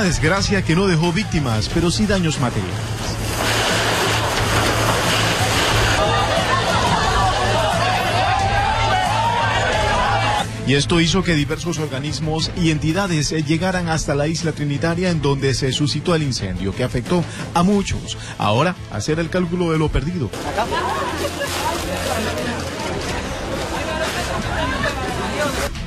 Una desgracia que no dejó víctimas, pero sí daños materiales. Y esto hizo que diversos organismos y entidades eh, llegaran hasta la isla Trinitaria en donde se suscitó el incendio que afectó a muchos. Ahora, hacer el cálculo de lo perdido.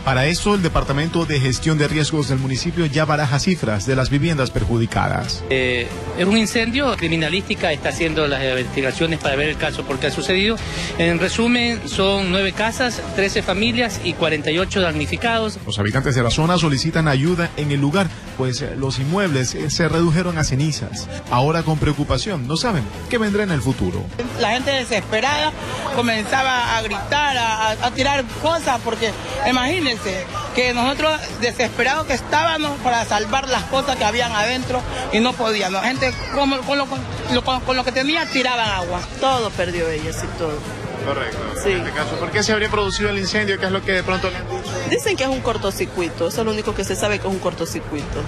Para eso, el Departamento de Gestión de Riesgos del municipio ya baraja cifras de las viviendas perjudicadas. Eh, es un incendio, criminalística está haciendo las investigaciones para ver el caso por qué ha sucedido. En resumen, son nueve casas, 13 familias y 48 damnificados. Los habitantes de la zona solicitan ayuda en el lugar, pues eh, los inmuebles eh, se redujeron a cenizas. Ahora con preocupación, no saben qué vendrá en el futuro. La gente desesperada comenzaba a gritar, a, a tirar cosas, porque imagínense que nosotros desesperados que estábamos para salvar las cosas que habían adentro y no podíamos. La gente con, con, lo, con, con, lo, que tenía tiraban agua. Todo perdió ella, sí, todo. Correcto. Sí. En este caso, ¿por qué se habría producido el incendio? ¿Qué es lo que de pronto le han dicho? Dicen que es un cortocircuito, eso es lo único que se sabe que es un cortocircuito.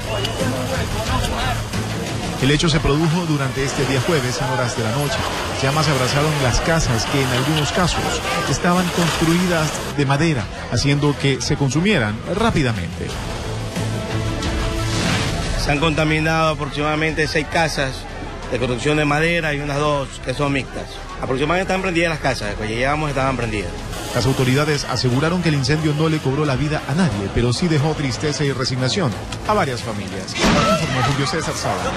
El hecho se produjo durante este día jueves en horas de la noche. Llamas abrazaron las casas que en algunos casos estaban construidas de madera, haciendo que se consumieran rápidamente. Se han contaminado aproximadamente seis casas de construcción de madera y unas dos que son mixtas. Aproximadamente están prendidas las casas, cuando llegamos estaban prendidas. Las autoridades aseguraron que el incendio no le cobró la vida a nadie, pero sí dejó tristeza y resignación a varias familias. Informó Julio César Sala.